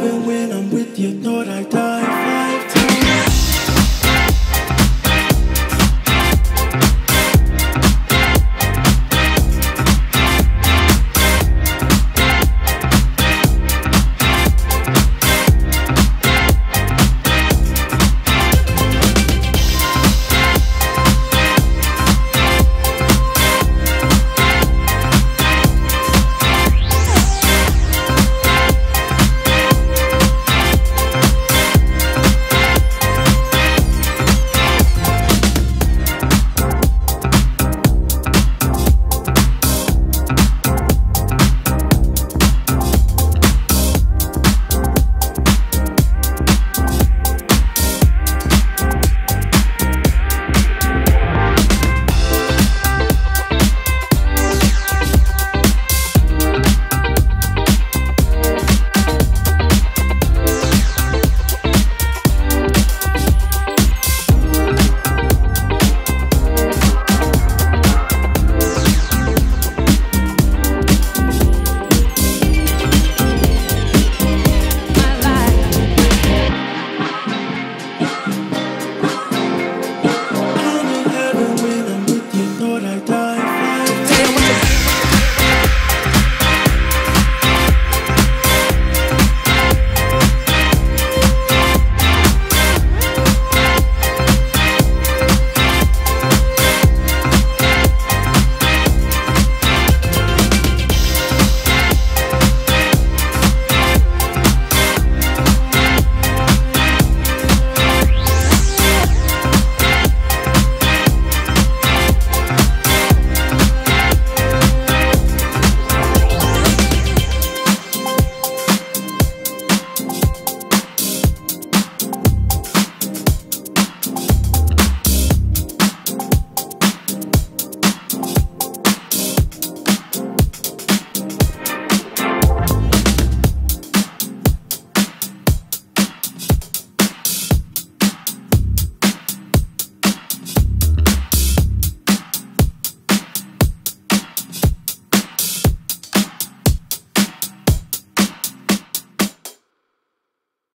even when I'm